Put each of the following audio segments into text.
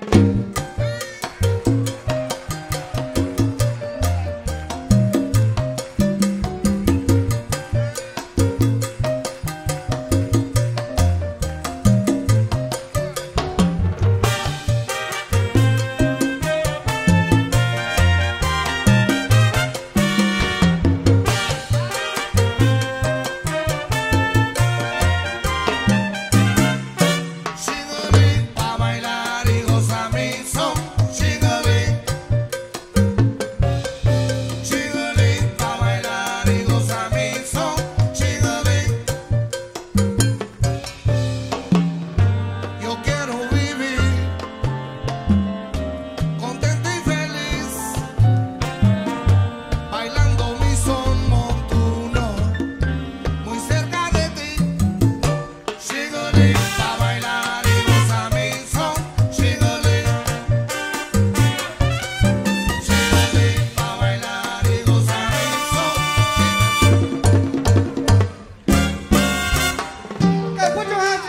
Chigolín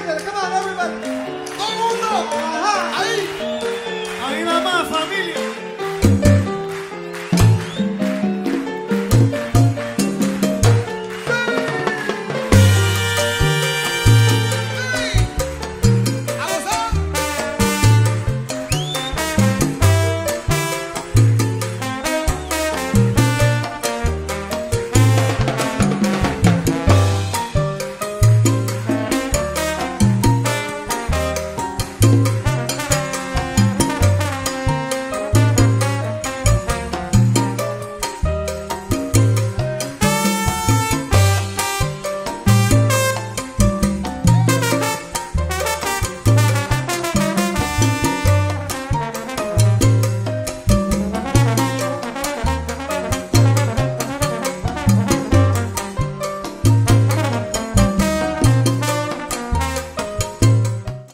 Come on, everybody. ¡Todo el mundo!